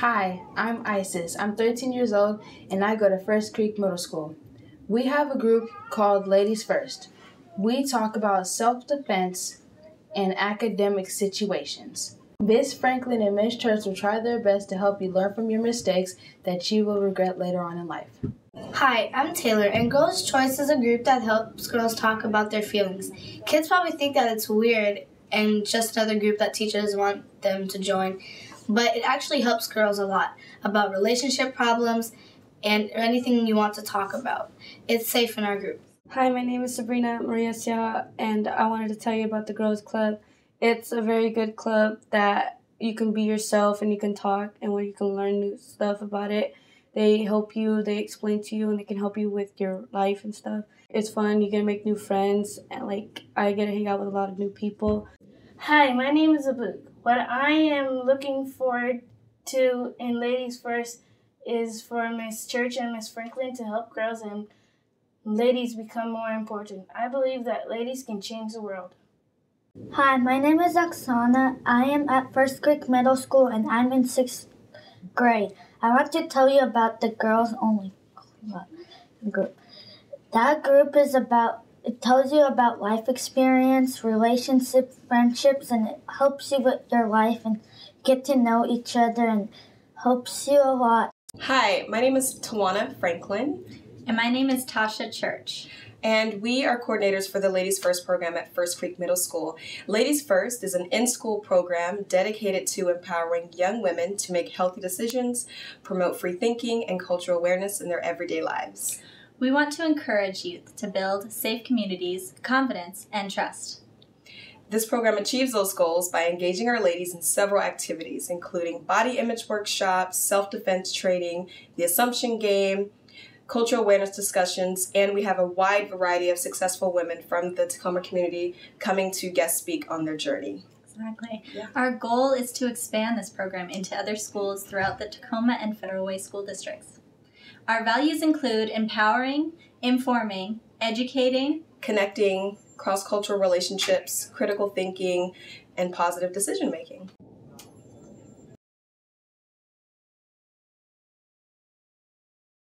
Hi, I'm Isis. I'm 13 years old and I go to First Creek Middle School. We have a group called Ladies First. We talk about self defense and academic situations. Miss Franklin and Miss Church will try their best to help you learn from your mistakes that you will regret later on in life. Hi, I'm Taylor, and Girls' Choice is a group that helps girls talk about their feelings. Kids probably think that it's weird and just another group that teachers want them to join, but it actually helps girls a lot about relationship problems and anything you want to talk about. It's safe in our group. Hi, my name is Sabrina Maria Sia, and I wanted to tell you about the Girls Club. It's a very good club that you can be yourself and you can talk and where you can learn new stuff about it. They help you, they explain to you, and they can help you with your life and stuff. It's fun, you get to make new friends, and like I get to hang out with a lot of new people. Hi, my name is Abuk. What I am looking forward to in Ladies First is for Miss Church and Miss Franklin to help girls and ladies become more important. I believe that ladies can change the world. Hi, my name is Oksana. I am at First Creek Middle School and I'm in sixth grade. I want to tell you about the girls only group. That group is about it tells you about life experience, relationships, friendships, and it helps you with your life and get to know each other and helps you a lot. Hi, my name is T'wina Franklin. And my name is Tasha Church. And we are coordinators for the Ladies First program at First Creek Middle School. Ladies First is an in school program dedicated to empowering young women to make healthy decisions, promote free thinking, and cultural awareness in their everyday lives. We want to encourage youth to build safe communities, confidence, and trust. This program achieves those goals by engaging our ladies in several activities, including body image workshops, self defense training, the assumption game, cultural awareness discussions, and we have a wide variety of successful women from the Tacoma community coming to guest speak on their journey. Exactly. Yeah. Our goal is to expand this program into other schools throughout the Tacoma and Federal Way school districts. Our values include empowering, informing, educating, connecting, cross cultural relationships, critical thinking, and positive decision making.